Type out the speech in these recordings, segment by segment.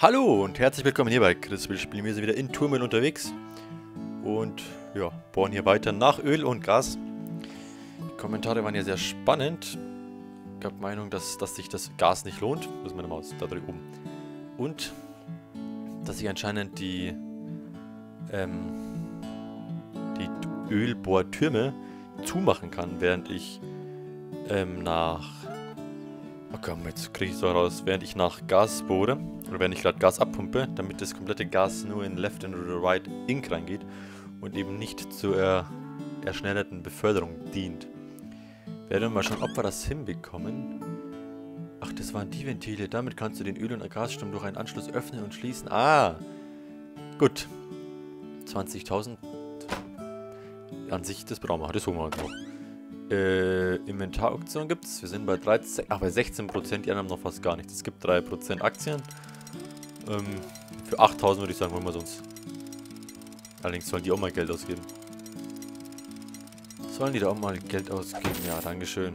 Hallo und herzlich willkommen hier bei Chris Will spielen wir sind wieder in Turmen unterwegs und ja, bohren hier weiter nach Öl und Gas. Die Kommentare waren ja sehr spannend. Gab Meinung, dass, dass sich das Gas nicht lohnt. Das ist meine Maus, da drüben. Und dass ich anscheinend die ähm, die Ölbohrtürme zumachen kann, während ich ähm, nach Komm, jetzt kriege ich es so raus, während ich nach Gas bohre, oder während ich gerade Gas abpumpe, damit das komplette Gas nur in Left and Right Ink reingeht und eben nicht zur er erschnellerten Beförderung dient. Werden wir mal schauen, ob wir das hinbekommen. Ach, das waren die Ventile. Damit kannst du den Öl- und Gasstrom durch einen Anschluss öffnen und schließen. Ah, gut. 20.000. An sich, das brauchen wir. Das holen wir uns noch. Äh, Inventarauktion gibt es. Wir sind bei 13, ach, bei 16%, die anderen haben noch fast gar nichts. Es gibt 3% Aktien. Ähm, für 8000 würde ich sagen, holen wir uns. Allerdings sollen die auch mal Geld ausgeben. Sollen die da auch mal Geld ausgeben? Ja, dankeschön.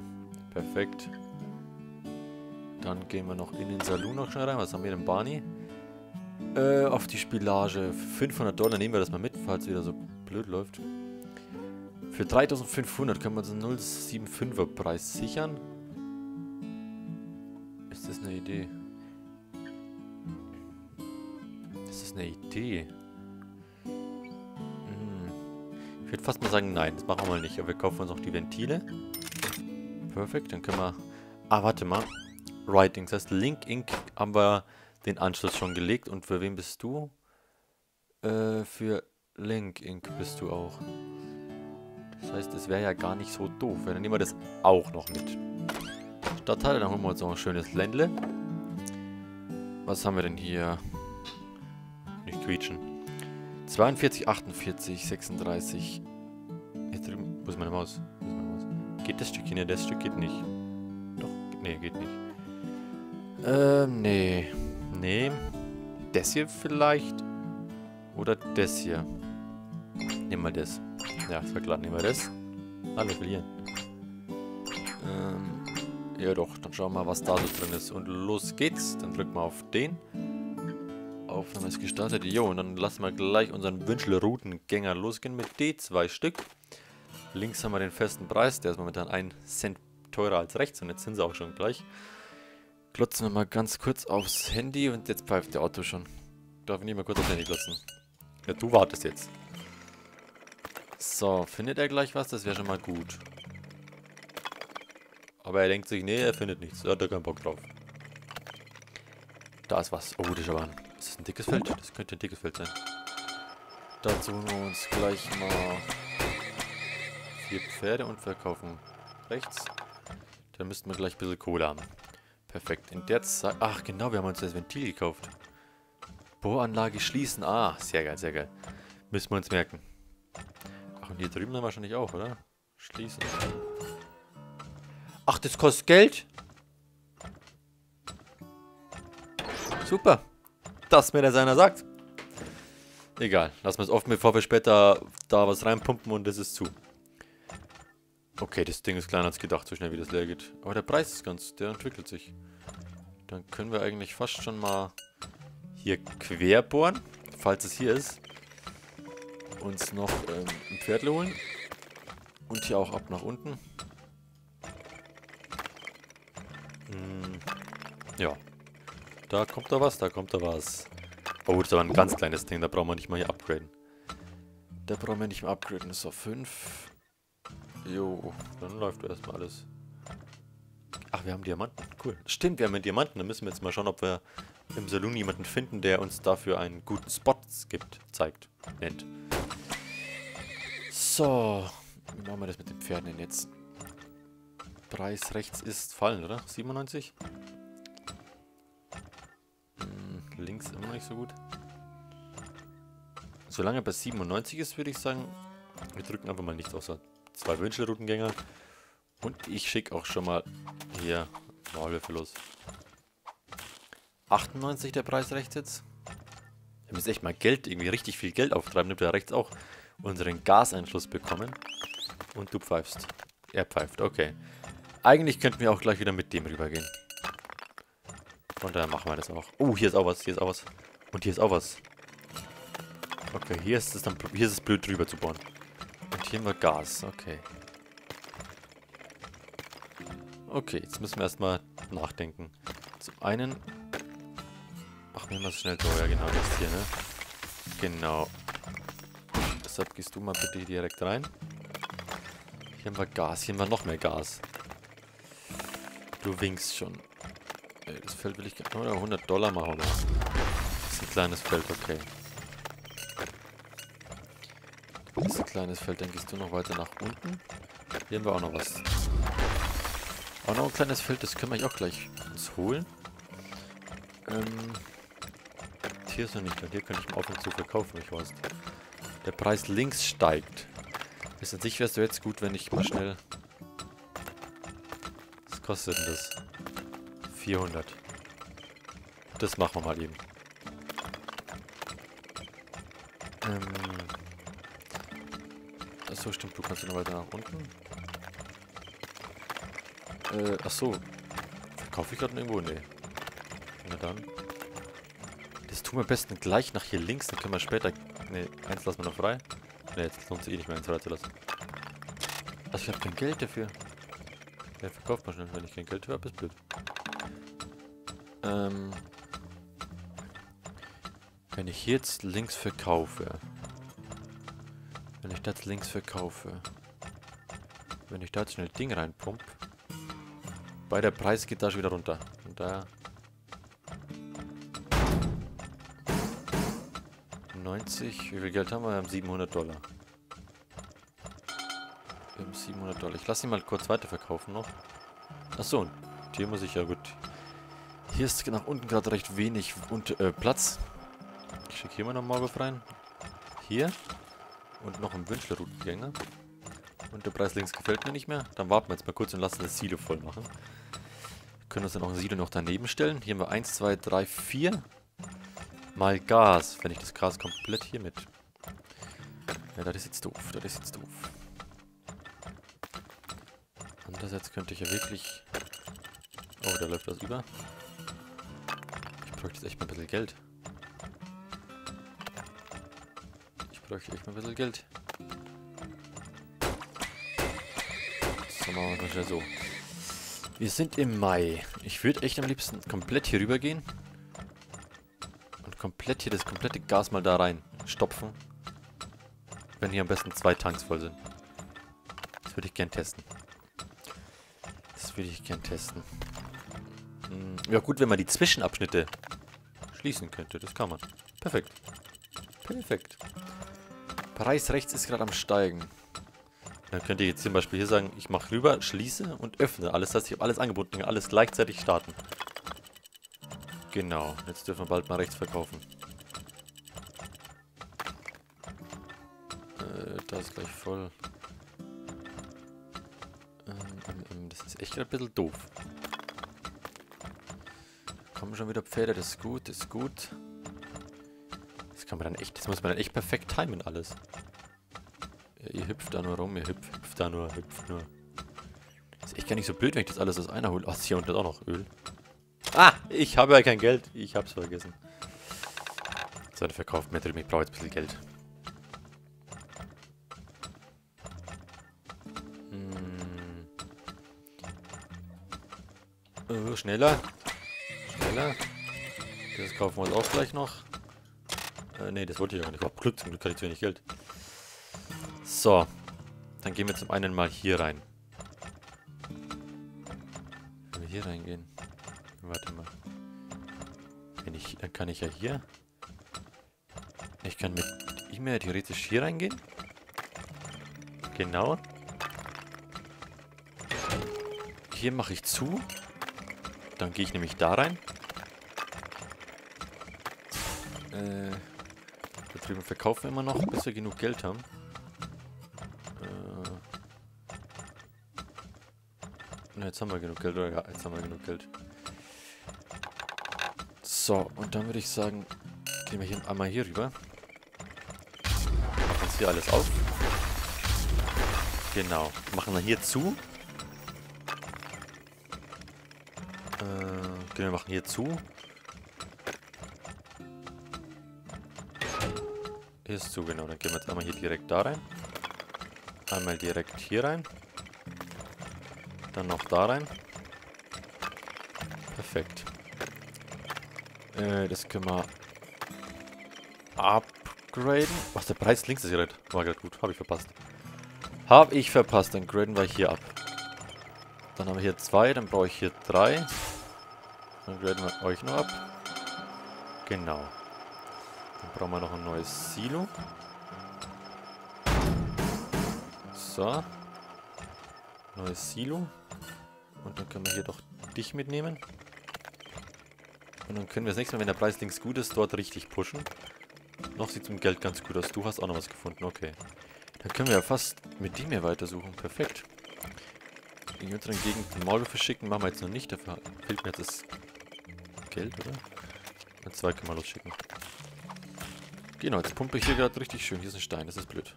Perfekt. Dann gehen wir noch in den Saloon noch schnell rein. Was haben wir denn, Barney? Äh, auf die Spielage. Für 500 Dollar nehmen wir das mal mit, falls wieder so blöd läuft. Für 3500 können wir uns einen 0,75er Preis sichern. Ist das eine Idee? Ist das eine Idee? Hm. Ich würde fast mal sagen, nein, das machen wir nicht. Aber wir kaufen uns auch die Ventile. Perfekt, dann können wir... Ah, warte mal. Writing, das heißt Link Ink haben wir den Anschluss schon gelegt. Und für wen bist du? Äh, für Link Ink bist du auch. Das heißt, es wäre ja gar nicht so doof. Dann nehmen wir das auch noch mit. Stadtteil, dann holen wir uns noch ein schönes Ländle. Was haben wir denn hier? Nicht quietschen. 42, 48, 36. Hier drüben. Wo ist meine Maus? Wo ist meine Maus? Geht das Stück hin? Ja, das Stück geht nicht. Doch. Nee, geht nicht. Ähm, nee. Nee. Das hier vielleicht? Oder das hier? Nehmen wir das. Ja, ja klar, nehmen wir das. Alle verlieren. Ähm, ja doch, dann schauen wir mal, was da so drin ist. Und los geht's. Dann drücken wir auf den. Aufnahme ist gestartet. Jo, und dann lassen wir gleich unseren Wünschel-Routengänger losgehen mit D2 Stück. Links haben wir den festen Preis. Der ist momentan 1 Cent teurer als rechts. Und jetzt sind sie auch schon gleich. Klotzen wir mal ganz kurz aufs Handy. Und jetzt pfeift der Auto schon. Darf ich nicht mal kurz aufs Handy klotzen? Ja, du wartest jetzt. So, findet er gleich was? Das wäre schon mal gut. Aber er denkt sich, nee, er findet nichts. Er hat da keinen Bock drauf. Da ist was. Oh, das ist aber ein... Ist das ein dickes Feld? Das könnte ein dickes Feld sein. Dazu holen wir uns gleich mal vier Pferde und verkaufen rechts. Dann müssten wir gleich ein bisschen Kohle haben. Perfekt. In der Zeit... Ach, genau, wir haben uns das Ventil gekauft. Bohranlage schließen. Ah, sehr geil, sehr geil. Müssen wir uns merken. Ach, und hier drüben dann wahrscheinlich auch, oder? Schließen. Ach, das kostet Geld? Super. Dass mir das einer sagt. Egal. Lassen wir es offen, bevor wir später da was reinpumpen und das ist zu. Okay, das Ding ist kleiner als gedacht, so schnell wie das leer geht. Aber der Preis ist ganz, der entwickelt sich. Dann können wir eigentlich fast schon mal hier quer bohren, falls es hier ist. Uns noch ähm, ein Pferd holen. Und hier auch ab nach unten. Hm, ja. Da kommt da was, da kommt da was. Oh, das ist aber ein ganz kleines Ding, da brauchen wir nicht mal hier upgraden. Da brauchen wir nicht mehr upgraden, das ist auf 5. Jo, dann läuft erstmal alles. Ach, wir haben Diamanten. Cool. Stimmt, wir haben einen Diamanten. Dann müssen wir jetzt mal schauen, ob wir im Saloon jemanden finden, der uns dafür einen guten Spot gibt, zeigt, nennt. So. Wie machen wir das mit den Pferden denn jetzt? Preis rechts ist fallen, oder? 97? Hm, links immer noch nicht so gut. Solange er bei 97 ist, würde ich sagen, wir drücken einfach mal nichts außer zwei Wünschelroutengänger. Und ich schicke auch schon mal hier Maulwürfe los. 98 der Preis rechts jetzt. Wir müssen echt mal Geld, irgendwie richtig viel Geld auftreiben, damit wir rechts auch unseren Gaseinschluss bekommen. Und du pfeifst. Er pfeift, okay. Eigentlich könnten wir auch gleich wieder mit dem rübergehen. Und dann machen wir das auch. Oh, hier ist auch was, hier ist auch was. Und hier ist auch was. Okay, hier ist es dann hier ist es blöd drüber zu bohren. Und hier haben wir Gas, okay. Okay, jetzt müssen wir erstmal nachdenken. Zum einen... Machen wir mal schnell so, ja genau, das hier, ne? Genau. Deshalb gehst du mal bitte direkt rein. Hier haben wir Gas, hier haben wir noch mehr Gas. Du winkst schon. Das Feld will ich... Oh, 100 Dollar machen wir. Das ist ein kleines Feld, okay. Das ist ein kleines Feld, dann gehst du noch weiter nach unten. Hier haben wir auch noch was. Auch noch ein kleines Feld, das können wir auch gleich uns holen. Ähm, hier ist noch nicht, hier könnte ich mal auf und zu verkaufen, ich weiß. Der Preis links steigt. Ist an sich wäre es jetzt gut, wenn ich mal schnell... Was kostet denn das? 400. Das machen wir mal eben. Ähm... Achso, stimmt, du kannst noch weiter nach unten. Äh, achso. Verkaufe ich gerade irgendwo? Nee. Na dann. Das tun wir am besten gleich nach hier links, dann können wir später... Ne, eins lassen wir noch frei. Ne, jetzt lohnt es eh nicht mehr, eins freizulassen. Also ich habe kein Geld dafür. Ja, verkauft man schnell, wenn ich kein Geld habe, ist blöd. Ähm... Wenn ich jetzt links verkaufe... Wenn ich das links verkaufe... Wenn ich da jetzt schnell Ding reinpump... Bei der Preis geht da schon wieder runter. Und da... 90. Wie viel Geld haben wir? Wir haben 700 Dollar. Wir haben 700 Dollar. Ich lasse ihn mal kurz weiterverkaufen noch. Achso, und hier muss ich ja gut... Hier ist nach unten gerade recht wenig und, äh, Platz. Ich schicke hier mal noch Maulwurf rein. Hier. Und noch einen Wünschler-Routengänger. Und der Preis links gefällt mir nicht mehr. Dann warten wir jetzt mal kurz und lassen das Silo voll machen. Wir können uns dann auch ein Silo noch daneben stellen. Hier haben wir 1, 2, 3, 4 mal Gas. Wenn ich das Gas komplett hier mit... Ja, das ist jetzt doof. Das ist jetzt doof. Andererseits könnte ich ja wirklich... Oh, da läuft was über. Ich bräuchte jetzt echt mal ein bisschen Geld. Ich bräuchte echt mal ein bisschen Geld. So, machen wir es mal so. Wir sind im Mai. Ich würde echt am liebsten komplett hier rüber gehen komplett hier das komplette Gas mal da rein stopfen. Wenn hier am besten zwei Tanks voll sind. Das würde ich gern testen. Das würde ich gern testen. Hm, ja gut, wenn man die Zwischenabschnitte schließen könnte. Das kann man. Perfekt. Perfekt. Preis rechts ist gerade am steigen. Dann könnt ihr jetzt zum Beispiel hier sagen, ich mache rüber, schließe und öffne. Alles, heißt, ich habe alles angeboten, alles gleichzeitig starten. Genau, jetzt dürfen wir bald mal rechts verkaufen. Äh, da ist gleich voll. Ähm, ähm, ähm das ist echt ein bisschen doof. Kommen schon wieder Pferde, das ist gut, das ist gut. Das kann man dann echt, das muss man dann echt perfekt timen alles. Ja, ihr hüpft da nur rum, ihr hüpft, hüpft da nur, hüpft nur. Das ist echt gar nicht so blöd, wenn ich das alles aus einer hole. Ach, hier unten ist auch noch Öl. Ich habe ja kein Geld. Ich hab's vergessen. So, der verkauft mir drüben. Ich brauche jetzt ein bisschen Geld. Hm. Oh, schneller. Schneller. Das kaufen wir uns auch gleich noch. Äh, ne, das wollte ich ja nicht. Ich Glück, zum Glück hatte ich zu wenig Geld. So. Dann gehen wir zum einen mal hier rein. Wenn wir hier reingehen. Warte mal. Wenn ich, dann kann ich ja hier... Ich kann mit ihm ja theoretisch hier reingehen. Genau. Hier mache ich zu. Dann gehe ich nämlich da rein. Äh, da drüben verkaufen wir immer noch, bis wir genug Geld haben. Äh, na, jetzt haben wir genug Geld, oder? Ja, jetzt haben wir genug Geld. So, und dann würde ich sagen, gehen wir hier einmal hier rüber. Machen jetzt hier alles auf. Genau. Machen wir hier zu. Äh, genau, wir machen hier zu. Hier ist zu, genau. Dann gehen wir jetzt einmal hier direkt da rein. Einmal direkt hier rein. Dann noch da rein. Perfekt. Äh, das können wir upgraden. Was, der Preis links ist ja nicht. War gerade gut. Habe ich verpasst. Habe ich verpasst. Dann graden wir hier ab. Dann haben wir hier zwei. Dann brauche ich hier drei. Dann graden wir euch noch ab. Genau. Dann brauchen wir noch ein neues Silo. So. Neues Silo. Und dann können wir hier doch dich mitnehmen. Und dann können wir das nächste Mal, wenn der Preis links gut ist, dort richtig pushen. Noch sieht es mit Geld ganz gut aus. Du hast auch noch was gefunden, okay. Dann können wir ja fast mit dem hier weitersuchen. Perfekt. In unseren Gegend Maulwürfe schicken machen wir jetzt noch nicht. Dafür fehlt mir jetzt das Geld, oder? Und zwei können wir losschicken. Genau, jetzt pumpe ich hier gerade richtig schön. Hier ist ein Stein, das ist blöd.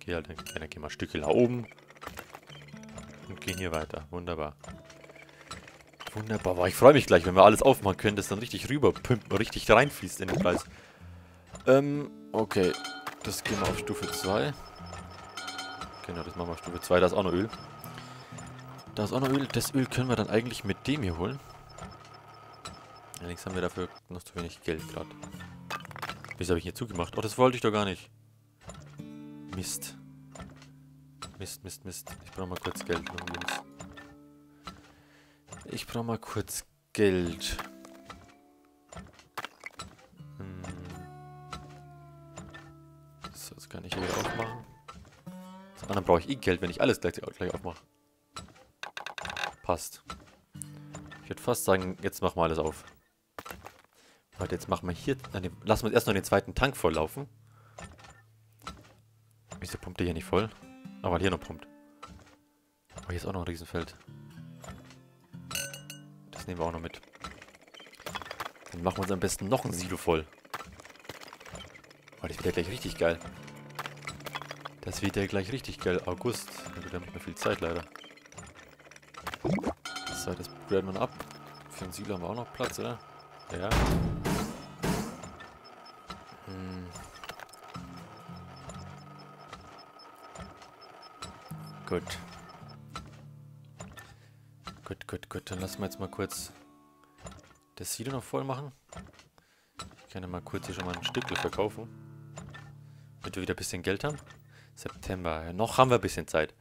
Geh halt, dann gehen wir ein Stückchen nach oben. Und gehen hier weiter. Wunderbar. Wunderbar. Ich freue mich gleich, wenn wir alles aufmachen können, das dann richtig rüber pumpen, richtig reinfließt in den Preis. Ähm, okay. Das gehen wir auf Stufe 2. Genau, das machen wir auf Stufe 2. Da ist auch noch Öl. Da ist auch noch Öl. Das Öl können wir dann eigentlich mit dem hier holen. Allerdings haben wir dafür noch zu wenig Geld gerade. Wieso habe ich hier zugemacht? Oh, das wollte ich doch gar nicht. Mist. Mist, Mist, Mist. Ich brauche mal kurz Geld, Jungs. Ich brauche mal kurz Geld. Hm. So, das kann ich wieder aufmachen. Zum anderen brauche ich eh Geld, wenn ich alles gleich, gleich aufmache. Passt. Ich würde fast sagen, jetzt machen wir alles auf. Warte, jetzt machen wir hier... Nein, lassen wir erst noch den zweiten Tank volllaufen. Wieso pumpt der hier nicht voll? Aber hier noch pumpt. Oh, hier ist auch noch ein Riesenfeld. Das nehmen wir auch noch mit. Dann machen wir uns am besten noch ein Silo voll. Oh, das wird ja gleich richtig geil. Das wird ja gleich richtig geil. August. Wird ja nicht mehr viel Zeit leider. So, das graden wir ab. Für ein Silo haben wir auch noch Platz, oder? Ja. Hm. Gut. Gut, gut. Dann lassen wir jetzt mal kurz das Silo noch voll machen. Ich kann ja mal kurz hier schon mal ein Stückchen verkaufen. Damit wir wieder ein bisschen Geld haben. September. Ja, noch haben wir ein bisschen Zeit.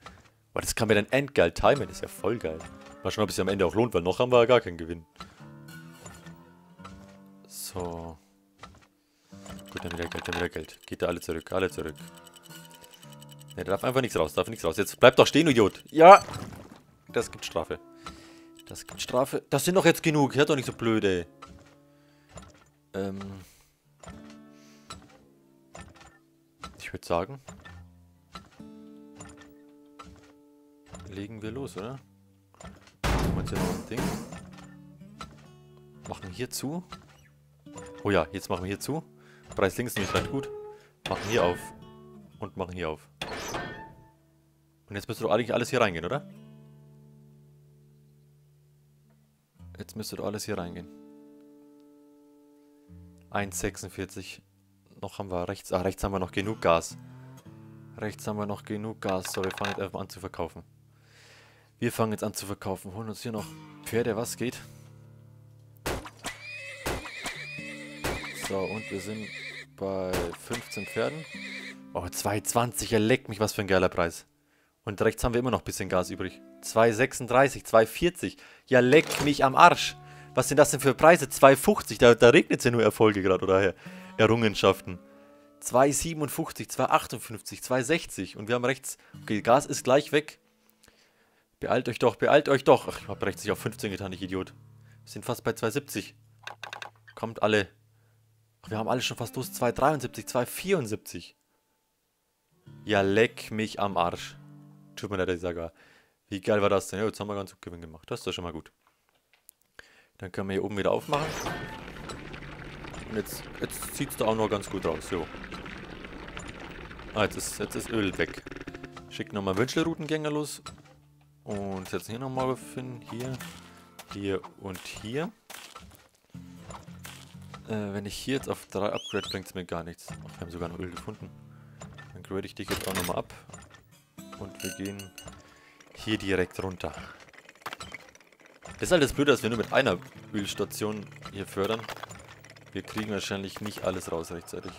Aber das kann mir dann endgeil timen. Das ist ja voll geil. Mal schauen, ob es sich am Ende auch lohnt, weil noch haben wir ja gar keinen Gewinn. So. Gut, dann wieder Geld, dann wieder Geld. Geht da alle zurück, alle zurück. Ne, da darf einfach nichts raus, darf nichts raus. Jetzt bleib doch stehen, Idiot. Ja! Das gibt Strafe. Das gibt Strafe. Das sind doch jetzt genug. Hört doch nicht so blöd, ey. Ähm. Ich würde sagen. Legen wir los, oder? Machen wir jetzt hier noch ein Ding. Machen hier zu. Oh ja, jetzt machen wir hier zu. Preis links nämlich recht gut. Machen hier auf. Und machen hier auf. Und jetzt müsste doch eigentlich alles hier reingehen, oder? Jetzt müsste alles hier reingehen. 1,46. Noch haben wir rechts. Ah, rechts haben wir noch genug Gas. Rechts haben wir noch genug Gas. So, wir fangen jetzt einfach an zu verkaufen. Wir fangen jetzt an zu verkaufen. Holen uns hier noch Pferde. Was geht? So, und wir sind bei 15 Pferden. Oh, 2,20. Er leckt mich. Was für ein geiler Preis. Und rechts haben wir immer noch ein bisschen Gas übrig. 2,36, 2,40. Ja, leck mich am Arsch. Was sind das denn für Preise? 2,50. Da, da regnet es ja nur Erfolge gerade oder Errungenschaften. 2,57, 2,58, 2,60. Und wir haben rechts... Okay, Gas ist gleich weg. Beeilt euch doch, beeilt euch doch. Ach, ich habe rechts nicht auf 15 getan, ich Idiot. Wir sind fast bei 2,70. Kommt alle. Ach, wir haben alle schon fast los. 2,73, 2,74. Ja, leck mich am Arsch. Tut mir leid, ich sage wie geil war das denn? Ja, jetzt haben wir ganz gut Gewinn gemacht. Das ist doch schon mal gut. Dann können wir hier oben wieder aufmachen. Und jetzt, jetzt sieht es da auch noch ganz gut aus. So. Ah, jetzt ist, jetzt ist Öl weg. Schicken nochmal Wünschelroutengänger los. Und setzen hier nochmal hin. Hier, hier und hier. Äh, wenn ich hier jetzt auf 3 upgrade, bringt es mir gar nichts. Ach, wir haben sogar noch Öl gefunden. Dann grade ich dich jetzt auch nochmal ab. Und wir gehen hier direkt runter. Ist halt das Blöde, dass wir nur mit einer Ölstation hier fördern. Wir kriegen wahrscheinlich nicht alles raus rechtzeitig.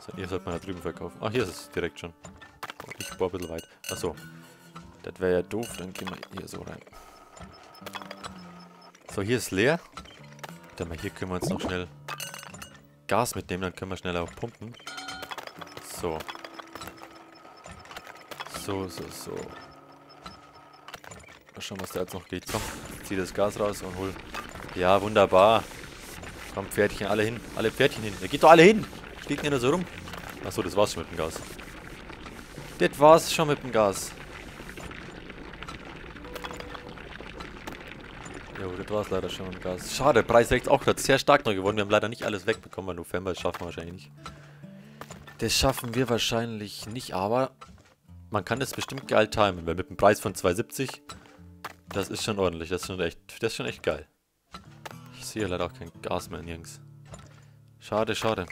So, hier sollte man da drüben verkaufen. Ah, hier ist es direkt schon. Oh, ich bohr ein bisschen weit. Achso. Das wäre ja doof, dann gehen wir hier so rein. So, hier ist leer. Warte mal, hier können wir uns noch schnell Gas mitnehmen, dann können wir schneller auch pumpen. So. So, so, so. Mal schauen, was da jetzt noch geht. Komm, zieh das Gas raus und hol. Ja, wunderbar. Komm, Pferdchen, alle hin. Alle Pferdchen hin. Da geht doch alle hin. Steht nicht nur so rum. Achso, das war's schon mit dem Gas. Das war's schon mit dem Gas. Jo, das war's leider schon mit dem Gas. Schade, Preis rechts auch gerade sehr stark neu geworden. Wir haben leider nicht alles wegbekommen, weil November das schaffen wir wahrscheinlich nicht. Das schaffen wir wahrscheinlich nicht, aber man kann das bestimmt geil timen, weil mit einem Preis von 2,70, das ist schon ordentlich, das ist schon echt, das ist schon echt geil. Ich sehe leider auch kein Gas mehr nirgends. Schade, schade.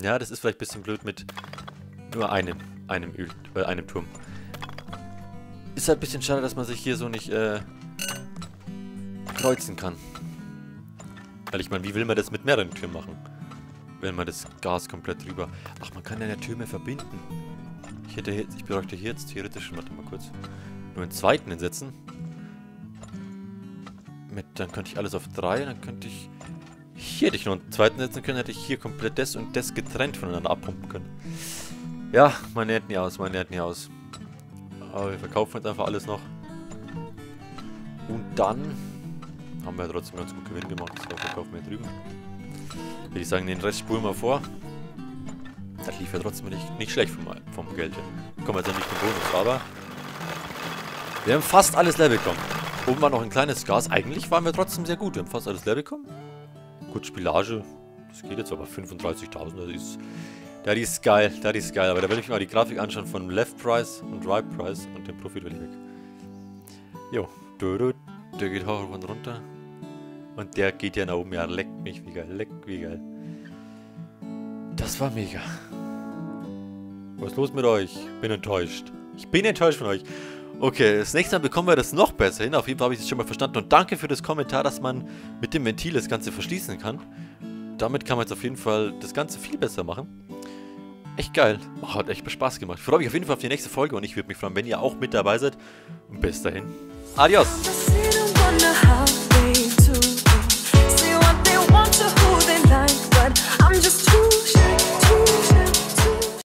Ja, das ist vielleicht ein bisschen blöd mit nur einem, einem, Öl, äh, einem Turm. Ist halt ein bisschen schade, dass man sich hier so nicht, äh, kreuzen kann. Weil ich meine, wie will man das mit mehreren Türmen machen? Wenn man das Gas komplett drüber... Ach, man kann ja Türme verbinden. Ich hätte jetzt, ich bräuchte hier jetzt theoretisch, warte mal kurz, nur einen zweiten hinsetzen. Mit, dann könnte ich alles auf drei, dann könnte ich... Hier hätte ich noch einen zweiten setzen können, hätte ich hier komplett das und das getrennt voneinander abpumpen können. Ja, man näht nie aus, man näht nie aus. Aber wir verkaufen jetzt einfach alles noch. Und dann haben wir trotzdem ganz gut Gewinn gemacht. So, verkaufen wir drüben. Würde ich sagen, den Rest spulen wir vor. Das lief ja trotzdem nicht, nicht schlecht vom, vom Geld her. Bekommen jetzt ja nicht den Bonus, aber wir haben fast alles Level bekommen. Oben war noch ein kleines Gas. Eigentlich waren wir trotzdem sehr gut. Wir haben fast alles Level bekommen. Gut, Spilage. Das geht jetzt aber 35.000. Das ist, das ist geil. Das ist geil. Aber da will ich mir mal die Grafik anschauen von Left Price und Right Price und den Profit will ich weg. Jo. Der geht hoch und runter. Und der geht ja nach oben. Ja, leckt mich wie geil. Leckt wie geil. Das war mega. Was ist los mit euch? Bin enttäuscht. Ich bin enttäuscht von euch. Okay, das nächste Mal bekommen wir das noch besser hin. Auf jeden Fall habe ich es schon mal verstanden. Und danke für das Kommentar, dass man mit dem Ventil das Ganze verschließen kann. Damit kann man jetzt auf jeden Fall das Ganze viel besser machen. Echt geil. Oh, hat echt Spaß gemacht. Ich freue mich auf jeden Fall auf die nächste Folge und ich würde mich freuen, wenn ihr auch mit dabei seid. Bis dahin. Adios.